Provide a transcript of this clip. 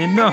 您呢？